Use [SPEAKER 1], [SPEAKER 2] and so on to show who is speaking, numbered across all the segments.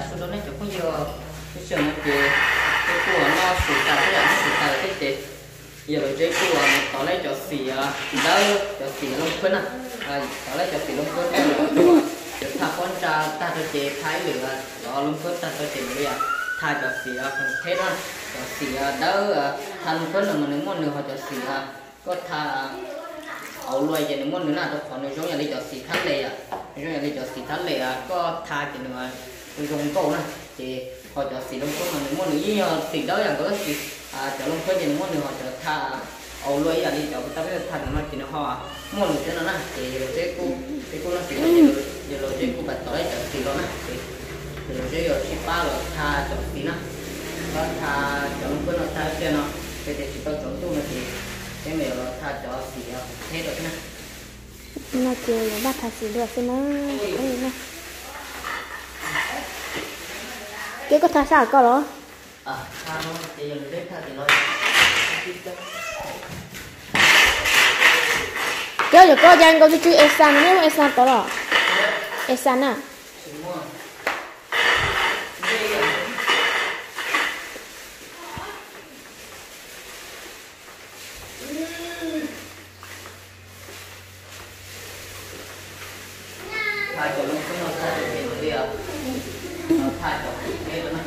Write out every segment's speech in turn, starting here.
[SPEAKER 1] ta số đó nó chỉ có giờ cái chuyện nó thì cái của nó sụt ta cái là nó sụt ta cái gì? Giờ rồi cái của nó tỏ lấy cho xì à đỡ cho xì lông quấn à. à. Tỏ lấy cho xì lông quấn cái rồi cho thà con cha ta cho chế thái lửa. Đó, lông quấn ta cho chế bây giờ thà cho xì à, không thế đó. Cho xì à, đỡ lông quấn là mình muốn nữa họ cho xì có thà ẩu loài chỉ muốn nữa là tôi còn nói giống như đi cho xì thắt lệ à. Giống như đi cho xì thắt lệ à. Có thà chỉ nữa tôi dùng câu nè thì họ cho xì lông phấn mà muốn như xì đó là có xì à cho lông phấn thì muốn họ cho thà ẩu loài à đi. Cho ta biết thành nó chỉ nó họ muốn thế nó nè thì rồi cái cô cái cô nó xì giờ rồi cái cô bật tối cho xì đó nè thì rồi cái rồi xì ba rồi thà cho xì nè có thà cho lông phấn nó thà cái nó. Cái thì chỉ có chọn tu nó thì cái mèo nó tha cho xì hết rồi nè
[SPEAKER 2] nó chơi bắt thà xì được thì nó cái cái có thà sao có đó.
[SPEAKER 1] À tha nó thì giờ lấy tha thì nói
[SPEAKER 2] cái giờ có dàn có chữ esan nếu esan to đó. Esan à
[SPEAKER 1] tha cho lông nó tha cho cái gì à nó tha cho hết rồi nè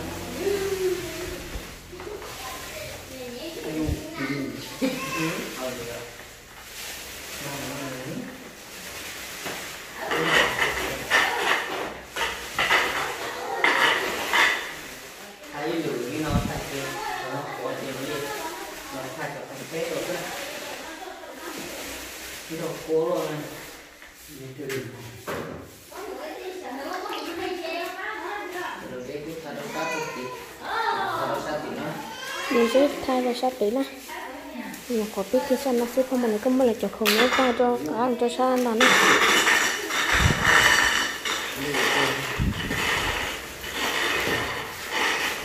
[SPEAKER 1] thấy lửa cái nó thay cái nó có tiền đi nó thay cho thành thế rồi đó cái đồ cố rồi này rồi cái cái thay đồ cát rồi thì thay đồ sao thì nó
[SPEAKER 2] mình sẽ thay vào tí nè mà có biết cái sao nó sẽ không mà nó không mà là cho không nó ta cho cả ăn cho sao nó nè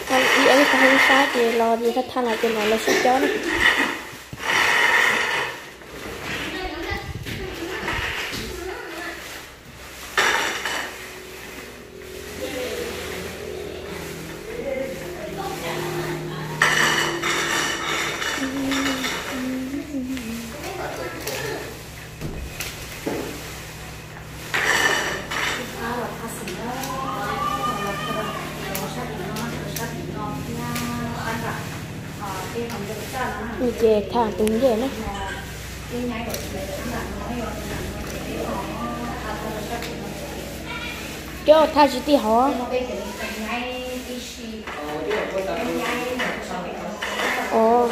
[SPEAKER 2] còn ý ấy không sao thì lo gì hết thằng lại cho nó là sẽ chó này mình chè thang túng về nữa, cho thay chỉ tí họ ồ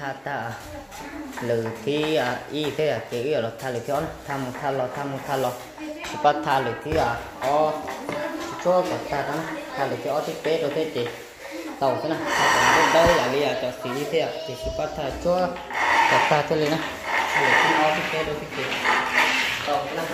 [SPEAKER 2] tha ta lử thì à y thế à cái ý là tha lực on tham tha lo tham tha lo chỉ bắt tha lực kia ó, cho cả ta đó. Tha lực kia ó thì bé rồi thế chị tàu thế nào đây là bây giờ cho xí thế à, thì chỉ bắt tha cho cả ta thế
[SPEAKER 1] lên nè tha lực kia ó thì bé rồi thế chị. Tàu
[SPEAKER 3] thế nào?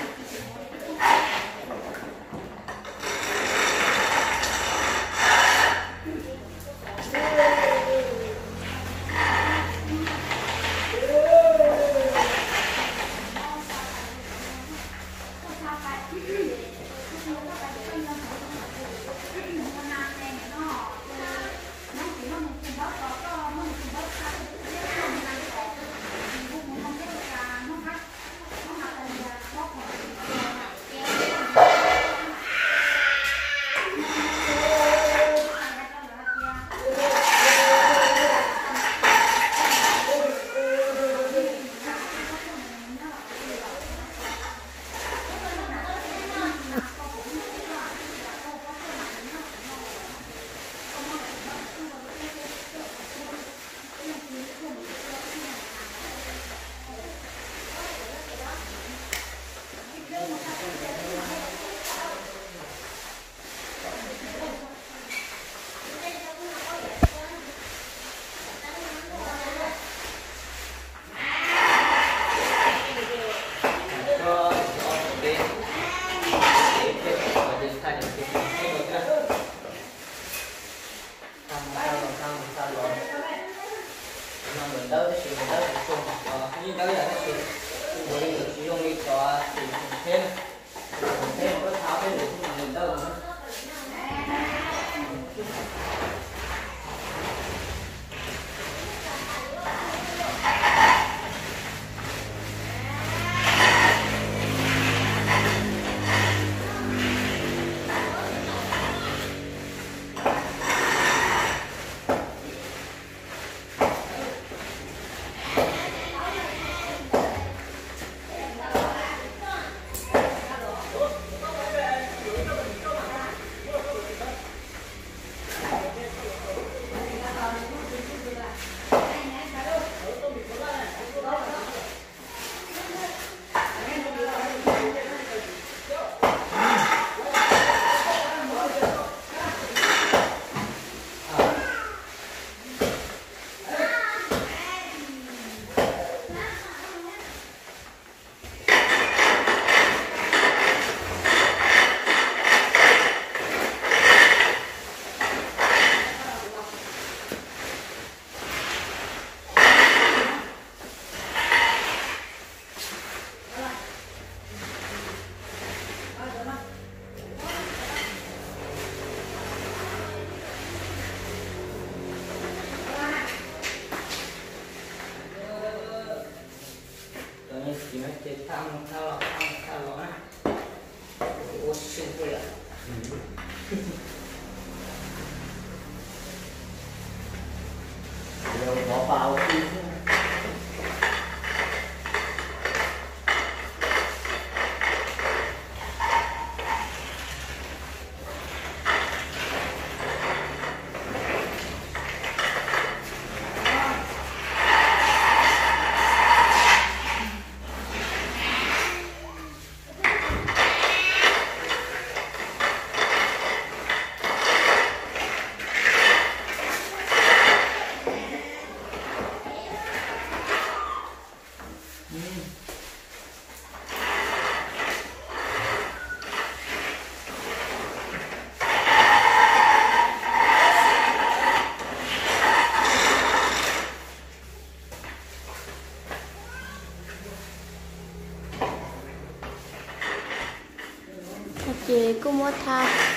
[SPEAKER 3] Mua tha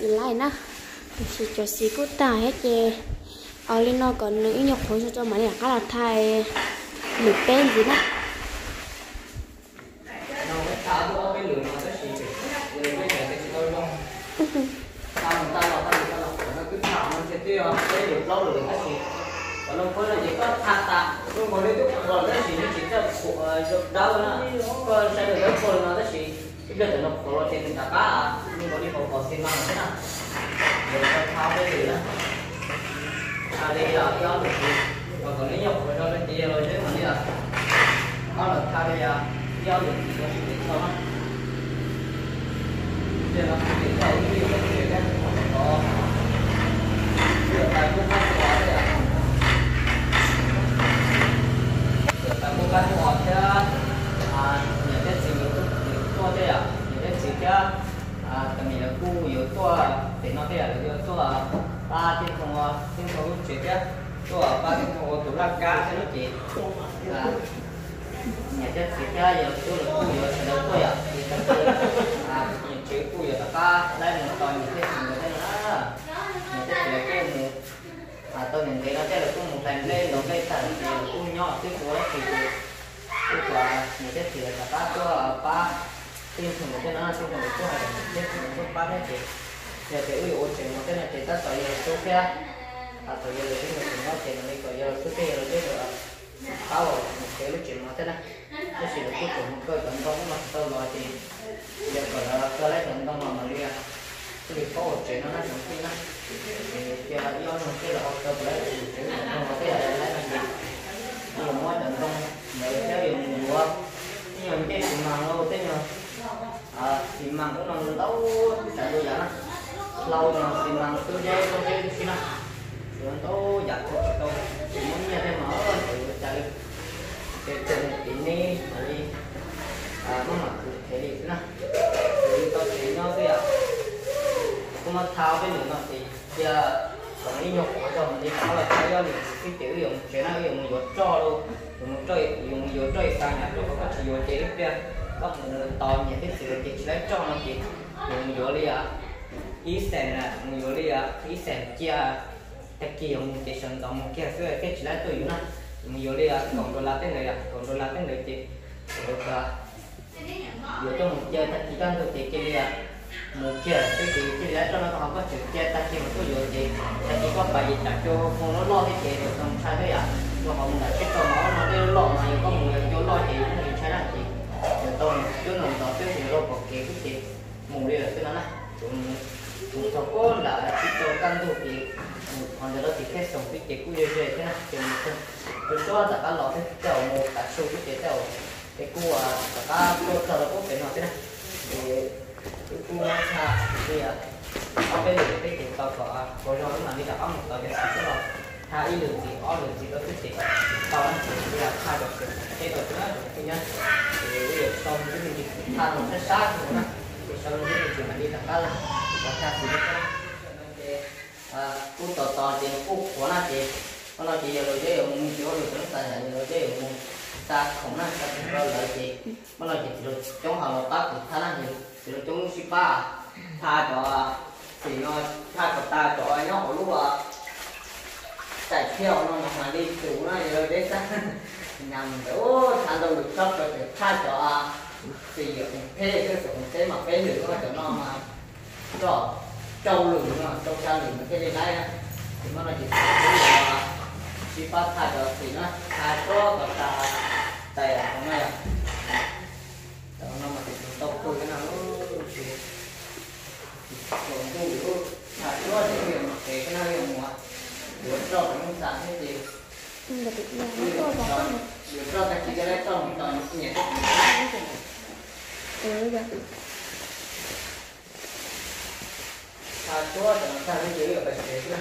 [SPEAKER 3] lại nè chỉ cho xí cút ta hết chị ở lên nó còn nữ nhọc khối cho cho mà này là thay lục bên gì nè
[SPEAKER 1] nó tao tao cứ sẽ tiêu được còn có là chỉ có thả ta nhưng mà nếu còn cái gì chỉ cho được đâu nữa sẽ được cái phần nó chỉ, cái được nó có trên nhưng mà đi bộ có xin măng thế nào rồi nó thả cái gì đó à đây là cái được còn còn nếu nhọc rồi nó lên kia rồi chứ mà đi là nó là thay bây giờ giao được thì có sự sao á giờ là cái đầu cái điều cái đó có giờ tại cũng không có đấy à giờ tại cũng bắt cá cho nó chị à nhà chết thì theo giờ tôi là tôi giờ đâu tôi à thì tôi tôi à những chữ tôi giờ ta đây một toàn những cái gì người ta nó nhà chết thì là cái một à tôi nhìn thấy nó chết là cũng một lần lên rồi cái tận thì cũng nhỏ cái của thì cái quả nhà chết thì là ta cho ba tin thường một cái nó tin thường một cái hay là chết thì một ba đấy thì giờ thì ui ôi chuyện một cái này thì ta tội giờ tôi kia à tội giờ là cái người nó tiền này tội giờ tôi kia rồi cái rồi bao một cái lúc chuyện mà thế này cái sự cuối cùng cơ cái tận công mà tôi gọi thì giờ gọi là cơ lấy trận công mà mà đi cái việc có một chuyện nó nó trong khi nó thì giờ do một cái à, là tôi lấy thì không mà cái là lấy làm gì. Nhưng mà mỗi trận công để theo dùng mua nhưng mà cái sự mà lâu thế mà à thì mà cũng là đâu tại tôi giả lâu mà thì mà tôi dây tôi dây khi nào rồi tôi giặt tôi tôi muốn nghe thêm mở thì chạy cái chân ini dari à mama thế đi nè thì tôi thì ya? cái à cũng mà thao cái thì giờ còn đi nhục của chồng đi thao là cái thấy mình cái tiểu dùng chuyện nào dùng một cho luôn dùng một chơi dùng một cho sang nhà tôi có chỉ dùng chế kia có một to nhà cái sự chỉ lấy cho nó chỉ dùng vô đi à ý sen là dùng vô đi à ý sen chia cái kia dùng cái sản phẩm kia cái cái chỉ lấy tôi dùng nó dùng vô đi à còn rồi là cái này à còn rồi là cái này chị. Được à vô cho một chơi ta chỉ cần được chị kia đi à một chơi, cái chị cái lấy cho nó không có chữ chơi ta chỉ một cái vô chị. Ta chỉ có bài gì đặt cho con nó lo cái chị được không sai đấy à mà họ mình đặt cái cho nó nó đi lo mà có một người cho lo chị cũng mình sai là chị. Rồi tôi chứ nó đó cái gì lo có kia cái chị. Mù đi là cái nó này chúng chúng tôi có là chỉ cho căn đồ thì còn giờ đó thì cái sống cái cái cũng như thế thế này thì mình tôi cho tất cả lọ cái tàu một cả số cái cái tàu cái cua tất cả tôi cho nó có cái nào thế này cái cua nó thì à ở bên cái cái tàu có có cho nó mà đi đặt ống một tàu cái gì đó hai ý lượng gì có lượng gì đó cái gì tàu nó thì là hai được cái tàu nữa, cái nhá thì bây giờ xong cái mình thay một cái sát nữa thì xong cái mình chỉ đi đặt cả là và à tò tò thì cú của nó thì nó nói chị rồi chứ ông chỗ rồi chúng ta là rồi chứ ông ta không nói ta không có lợi chị nó nói chị rồi chống họ một tác thì ta nói chị rồi chống sipa tha cho thì nó tha cho ta cho nó ở lúc à chạy theo nó mà đi chủ nó rồi đấy ta nằm chỗ tha đâu được sắp rồi tha cho thì thế cái sự thế mà cái được nó cho nó mà rồi trâu lửng mà trâu sao lửng cái đây này thì nó là chỉ là chỉ phát thải được thì nó thải cho cả tài tay không này đó nó mà thì chúng tôi tôi cái nào thì còn tôi hiểu thay cho thì hiểu cái cái nào hiểu mà hiểu cho cái những sản thế thì
[SPEAKER 4] nhưng mà tự nhiên nó to vào không
[SPEAKER 1] hiểu cho cái chỉ cái đấy trong trong nhẹ
[SPEAKER 4] ừ vậy
[SPEAKER 1] thay cho thì nó thay cái gì ở bên đấy nữa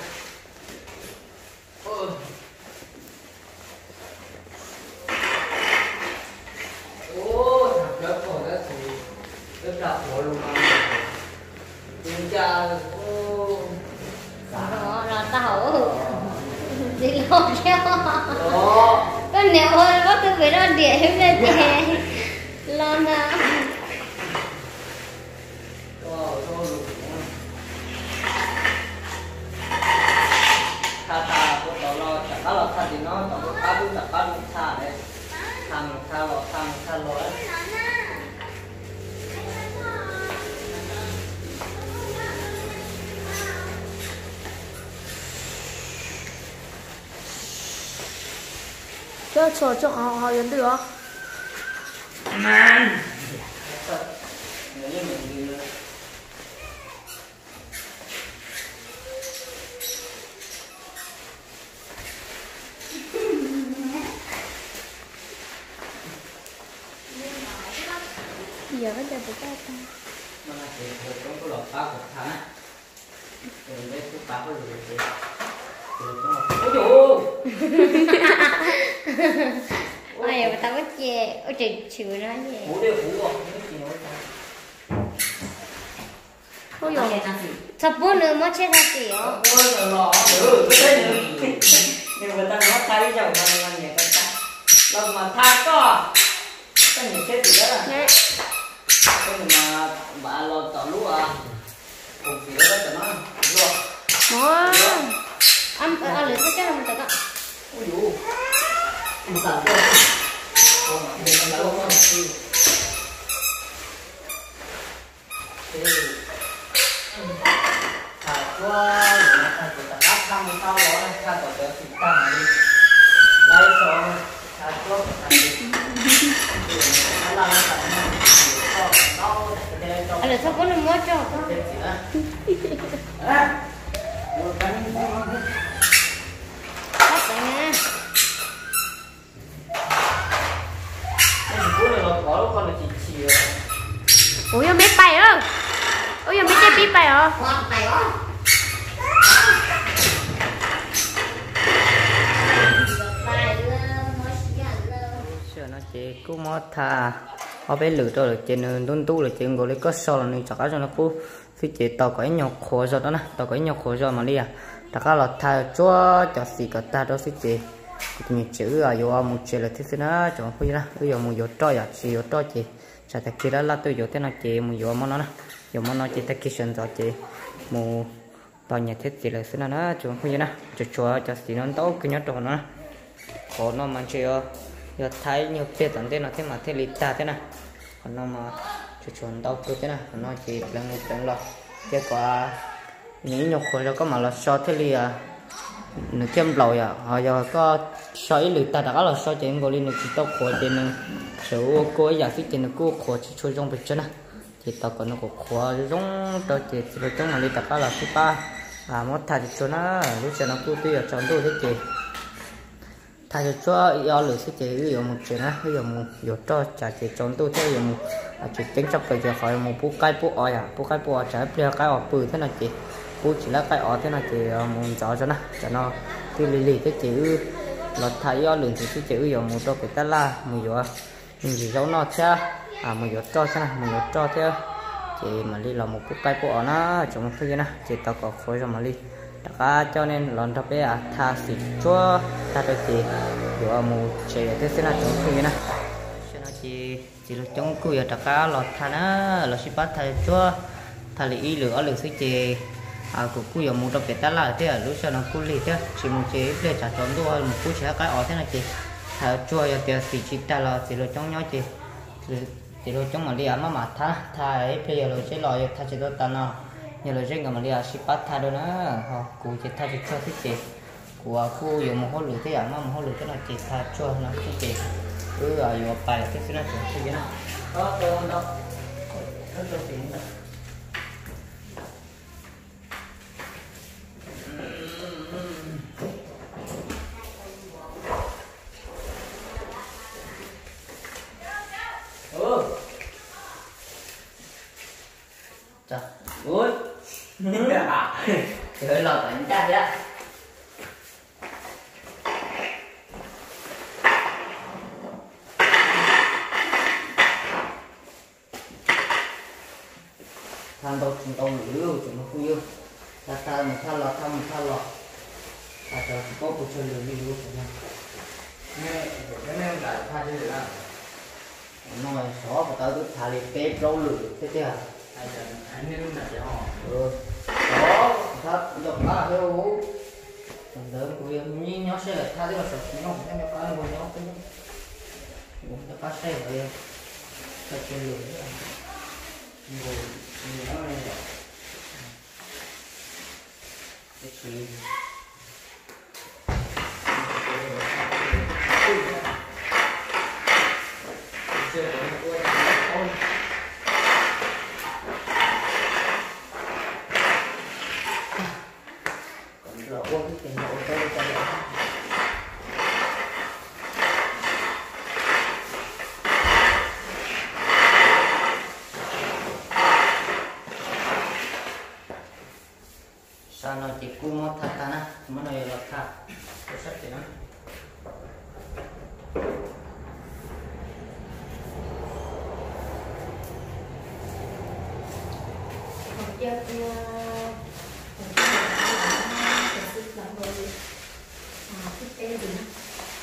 [SPEAKER 1] Ôi, thằng lớp của nó thì lớp đọc của luôn mà Chúng cha, ô
[SPEAKER 4] đó là tao đi lo theo
[SPEAKER 1] Đó
[SPEAKER 4] con nếu hơn bắt tôi phải ra địa hết lên thì lo nào
[SPEAKER 1] Đó, thôi luôn Tha tha, của tao lo, chẳng có là tha thì nó, tao có cá bún, chẳng có đúng tha đấy Thằng tha lo, thằng tha lo ấy
[SPEAKER 4] cho cho cho họ họ nhận được.
[SPEAKER 1] Man Nếu như mình đi
[SPEAKER 4] giờ nó cho được cái ta
[SPEAKER 1] nó là chỉ được trong cái lọt ba của thằng á rồi đây cái ba của rồi thì trong lọt ôi. dồi
[SPEAKER 4] ai mà tao có chè ôi trời chịu nó vậy
[SPEAKER 1] bố đều bố rồi cái nói cái gì
[SPEAKER 4] sắp bữa nữa mới chết ra gì ó
[SPEAKER 1] rồi lọ ừ cái đấy nữa
[SPEAKER 5] nhưng mà ta nó thay chồng mà mình nhẹ cái ta lâu mà tha có cái những cái gì đó là cái mà bà lo tỏ lúa à. Cùng gì đó cho nó lúa
[SPEAKER 4] Ủa ở ở lưỡi cái làm được ạ?
[SPEAKER 5] Ôi dụ mà tao có không mà mình đã không thà qua thà tụi ta cắt thăm sau đó tụi ta lấy xong thà chốt thà đi sao nó nó cái. đây
[SPEAKER 4] Ở lưỡi sao có nó mua cho con
[SPEAKER 5] cái gì đó à một cái
[SPEAKER 4] Bắt tay nha
[SPEAKER 5] cái gì cũng là có lúc con là chỉ chỉ
[SPEAKER 4] Ủa giờ biết bài ơ Ủa giờ biết chơi biết bài ơ
[SPEAKER 1] cú mót thà ở bên lửa rồi, trên ờ, đun tu rồi, trên gọi lấy có sò là nên chắc cho nó cú. Phía chế tàu có nhau khổ rồi đó nè tàu có nhau khổ rồi mà đi à. Tất cả là thà cho cho xì cả ta đó phía chế thì mình chữ à yo một chế là thế thế nào cho phi ra. Bây giờ một yo cho à chỉ yo cho chế chả thật kia đó là tôi yo thế nào chế một yo món nó nè giờ mà nó chỉ ta kitchen rồi, chị mù tàu nhà thiết chế là thế nào đó cho bây giờ nè cho chúa cho xì nó tốt cái nhớ đồ nó. Có nó mà chơi giờ thấy nhiều tiền tận thế nào thế mà thế lý ta thế nào. Còn nó mà chủ chuẩn tốt cứ thế nào. Còn nó chỉ là một lần lo. Kết quả những nhục khối nó có mà là so thế li à nửa kem lòi à. Họ giờ có so ý lý ta đã là so em gọi lên chỉ tốt khối trên số cô ấy giả thiết nó cô khối chỉ chui trong bịch chân à chỉ tao còn nó có khối giống tao chỉ chỉ trong mà đi tập là thứ ba. À mất thà thì cho nó, lúc cho nó cứ tuy ở trong tôi thế chị thay cho cho lửa sẽ chỉ ví dụ một chuyện á, ví dụ một dụ cho trả chỉ trong tôi theo dụ một à chỉ tính trong cái giờ khỏi một bút cái bút oi à bút cái bút oi trả bây cái oi bự thế nào chị bút chỉ là cái oi thế nào chị à, một gió cho nó cho nó thì lì lì cái chữ là thay do lửa thì cái chữ ví dụ một cho cái ta la, một dụ mình chỉ giấu nó theo à mình dụ cho xem nào, mình dụ cho thế. Thì mà đi là một bút cái bút nó chúng mình phải nè thì tao có khối rồi mà đi. Cả cho nên lần đầu tiên à. Tha xịt chúa, tha được chị. Của một chế thế sẽ là chúng mình nè cho nó chỉ chỉ là chúng tôi ở cả lọt tha nó, lọt ship bắt tha chúa. Tha lý lửa lửa sĩ chế à cũng cứ giờ một đầu tiên ta là thế à lúc sau nó cô lì thế. Chỉ một chế để trả chọn tôi một cô chế cái ở thế này chị. Tha chúa giờ tiền xịt chị ta là chỉ là trong nhau chị chị là trong mà đi à mà mà tha tha ấy, bây giờ là sẽ lo tha chị tôi ta nào. Nhờ lời riêng mình đi à ship bắt tha đó nữa họ cụ chỉ tha chỉ cho thích chị của khu dùng một hộp lửa thế à mà một hộp lửa cái là chỉ tha cho nó thích chị cứ ở dùng bài là cái nào cũng thích nó.
[SPEAKER 5] Đó tôi đâu nó cho tiền đó ừ
[SPEAKER 1] trời
[SPEAKER 5] ui thì hơi lọt ảnh cha đấy ạ
[SPEAKER 1] tham đâu chúng đâu lửa chúng nó không yêu ta ta một tha lọt tham một tha lọt ta cho có cuộc chơi lửa đi lửa của nó
[SPEAKER 5] nghe cái này lại thay đi là
[SPEAKER 1] nói xó của tao cứ thả liệt tép rau lửa thế chứ à
[SPEAKER 5] ai giờ anh để họ
[SPEAKER 1] ừ. Đó thật được ba theo hú. Còn đỡ của em như nó xe, là tha thế là sập nó không có cái của nó cái cũng ta phát xe rồi ta chơi lửa ngồi ngồi đó này cái gì còn rõ qua cái tiền hộ tôi cho nó sao nó chỉ cú mót thật ta na vật thật tôi sắp thì nó
[SPEAKER 4] Hãy subscribe cho kênh Ghiền Mì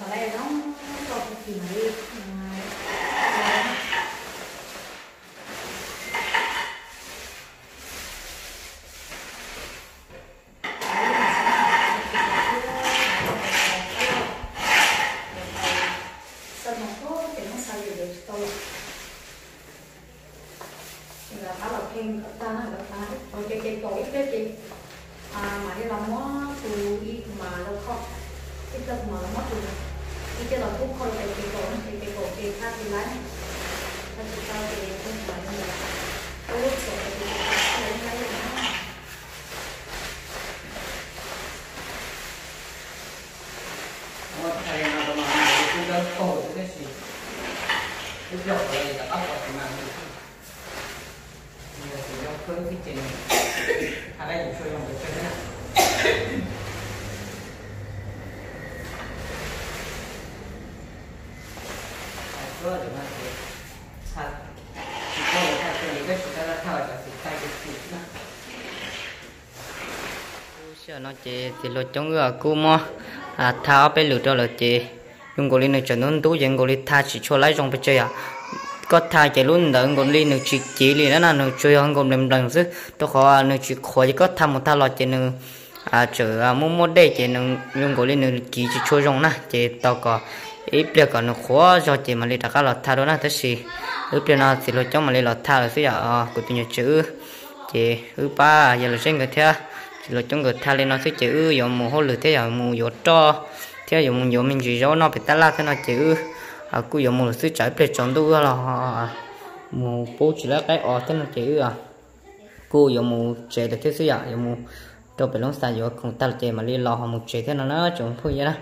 [SPEAKER 4] Gõ Để không bỏ lỡ những video hấp dẫn
[SPEAKER 2] chị à mà đi làm món từ đi mà đâu không cái tập mà làm món từ đi chơi là cũng không phải cái cổ cái cái cổ cái khác thì lái ta chỉ tao thì không phải là cái lúc cổ thì lấy lấy nó
[SPEAKER 5] Nó thay nó có mà cái cái cổ cái gì cái dọc này là ấp vào cái màng này bây giờ thì nó khơi cái chuyện ở đây thì chơi lòng được chơi thế nào cơ
[SPEAKER 1] nó chị thì lo chống ngừa cô mo à tháo bé lửa cho là chị dùng gọi lên cho nón tú dùng gọi lên tha chỉ cho lấy trong bên chơi à có tha chỉ luôn đỡ gọi lên được chỉ chỉ liền đó là nó chơi không còn làm lần chứ tôi khó nó chỉ khó chỉ có tham một tha lo chị nó à chờ mua mua đây chị nó dùng gọi lên được chỉ chỉ cho trong na chị tao có ít bây giờ nó khó cho chị mà lấy đặt lọt tha đó na thế gì ít bây giờ thì lo trong mà lấy lọt tha là bây giờ của tôi chữ chị ư. Ba giờ là sinh người theo thì lo trong người thay lên nó sẽ chữ giờ mù hôi lửa thế giờ mù giờ cho thế giờ mù giờ mình chỉ cho nó bị tát la thế nó chữ à cứ giờ mù là trái về chọn đâu là mù bố chỉ là cái ở thế nó chữ à cô giờ mù chế được thế giờ giờ mù đâu phải lúc sao giờ không ta chế mà lấy lọt mù chế thế nó nó chúng thôi vậy đó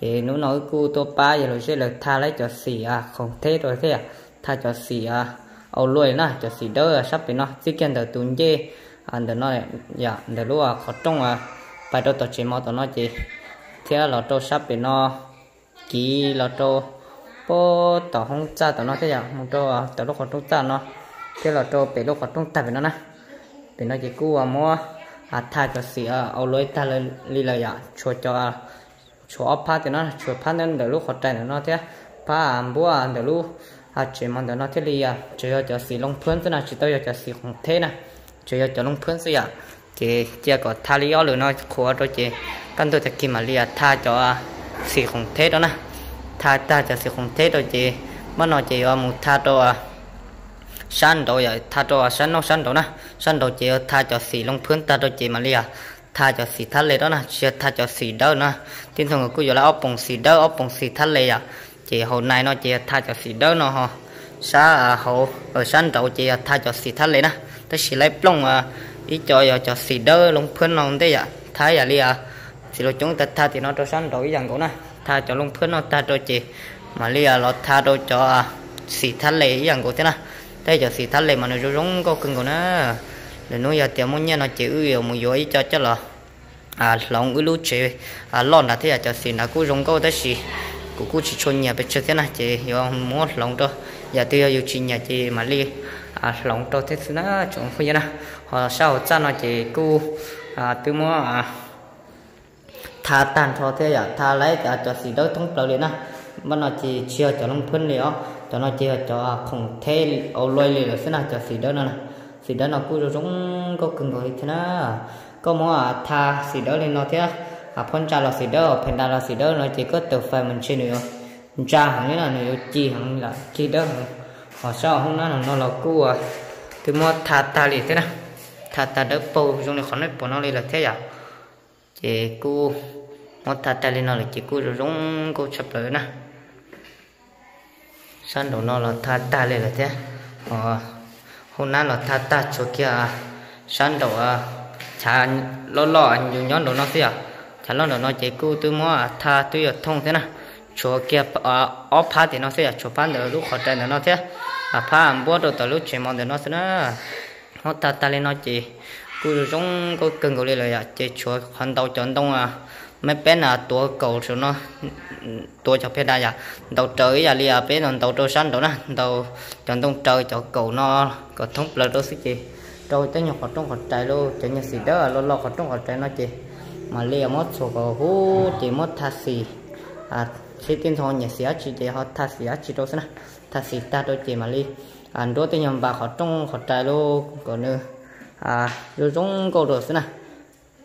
[SPEAKER 1] chế nó nói cô tô ba giờ rồi sẽ là tha lấy cho xì à không thế rồi thế à. Tha cho xì à ao lùi na cho xì đỡ à, sắp bị nó. Chỉ cần được tuần dê anh đừng nói dạ để lúc à khó trong à. Phải đâu tổ chỉ mau tổ nói gì thế là tôi sắp bị nó. Kỹ là tôi bố tổ không cha tổ nó thế à. Một tổ à tổ lúc khó trông cha nó. Thế là tôi bị lúc khó trông ta bị nó nè. Bị nó chỉ cú à mua. À tha cho xì à ao lối ta lên đi là dạ cho cho cho phá thì nó cho phá nên để lúc khó chạy nó thế phá à bố à để lúc à chỉ mong để nó thế đi à chỉ cho xì lông phun thế nào chỉ tôi cho xì không thế nè chỉ cho lông phun xí à chỉ chỉ có tha lý rồi nó khó rồi chỉ căn tôi thật kim mà lia tha cho xì không thế đó nè tha ta cho xì không thế rồi chỉ mà nó chỉ ở một tha cho san đồ vậy tha cho san nó san đồ nè san đồ chỉ tha cho xì lông phun ta rồi chỉ mà lia tha cho xì thắt lệ đó nè chưa tha cho xì đâu nè. Tin thường cứ giờ là ốp bông xì đâu ốp bông xì thắt lệ à. Chị hôm nay nó chị tha cho xì đâu nó ha sa hậu ở sân đồ chị tha cho xì thắt lệ nè. Tới xì lấy plong à, ý cho giờ cho xì đâu lông phun nó thế à? Thái à li à? Xì lo chúng ta tha thì nó cho sáng cái rằng cổ nè tha cho lông phun nó tha cho chị. Mà li à nó tha cho cho xì thắt lệ rằng cổ thế nè. Thế cho xì thắt lệ mà nó giống có cưng của nó để nó giờ tiền muốn nhớ nó chỉ yêu một dối cho cho là à lòng ưu lưu chế à lon là thế à, là cho xin là cũng rong câu thế xì. Cũng cũng chỉ cho nhà bên chơi thế này chị do muốn lòng cho. Giờ tôi yêu chị nhà chị mà li à lòng to thế nó chúng không nhớ họ sau cha nó chỉ cú à từ muốn à thà tàn cho thế à thà lấy à cho xí đâu thông bao liền á mà nó chỉ chia cho nó phân liền cho nó chia cho không thế ô lôi liền là thế nào cho xí đâu nè thì đó nó cứ rồi chúng có cần gọi thế na, có mua à tha thì đó lên nó thế à phân trà là thì đó phân đa là thì đó nó chỉ có từ phải mình chơi nữa. Trà hàng như là nữa chi hàng là chi đó, họ sao không nói là nó là cứ à. Thì mua tha ta liền thế nào tha ta đỡ bầu trong này khó nói bỏ nó lên là thế à. Chỉ cứ mua tha ta lên nó là chỉ cứ rồi giống cô chụp lại nè san đồ nó là tha ta lên là thế. Ờ hôm nay là thà ta chỗ kia san đồ à chả lo lo nhiều nhóm đồ nó thế à chả lo đồ nó chỉ cú tôi mua thà tôi ở thông thế nào chỗ kia ở phá thì nó sẽ chỗ phá được lúc họ đồ nó thế à phá ăn bữa đồ tới lúc chuyện mòn đồ nó sẽ nó nó ta ta lên nó chỉ cứ giống có cần gọi là chỉ chỗ hoàn đầu chọn đông à mấy bé là tua cầu cho nó tua cho bé đa à đầu trời à lia bé nó đầu trâu xanh đó nè. Đầu chọn đông trời cho cầu nó có thông là đó xí chị. Rồi tới nhọc họ trong họ chạy luôn cho nhà xì đó lo lo họ trong họ chạy nó chị. Mà lia mất số cầu hú, chị mất thà xì. À khi tin thôi nhà xía chị chị họ thà xía chị đâu xí nè. Thà xí ta đôi chị mà đi anh đôi tới nhầm bà họ trong họ trai luôn còn nữa à rồi giống câu đồ nè.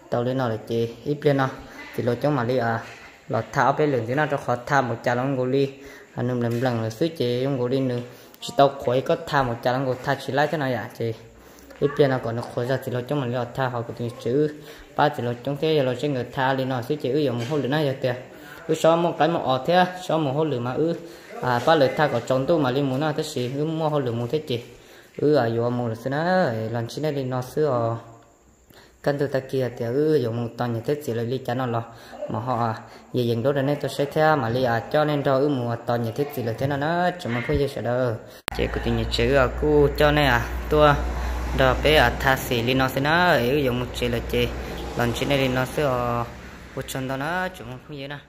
[SPEAKER 1] Tàu lên nào là chị, ít lên nào thì lo trong mà đi à lọt tháo bé lượng thì nó cho khó tham một trà lông gồ anh nằm làm lần là suy chế trong gồ đi nữa. Chỉ tàu khói có tham một trà lông gồ tha chỉ lại thế nào vậy chị? Cái tiền nó còn nó khối ra thì lo chúng mình lo tha họ có tiếng chữ. Ba thì lo chống thế lo trên người tha đi nó suy chế ư giờ một hôm nữa này giờ ư so một cái một ọt thế so một hôm lửa mà ư à ba lời tha có chọn tu mà liên muốn nó, thế gì ư mua hôm lửa muốn thế gì ư à giờ một lần nữa lần chín này đi nó xưa cần tôi ta kia thì ư dùng một toàn như thế gì là lý cho nó lo. Mà họ về dừng đó nên tôi sẽ theo mà lý à cho nên rồi ư một toàn như thế gì là thế nào nó chúng mình không gì sợ đâu chỉ có tiếng chữ à cô cho nên à tôi đó bé à tha xì li nó sẽ nó ư dùng một chỉ là chỉ lần chín này đi nó sẽ ở một chân đó nó chúng mình không gì nào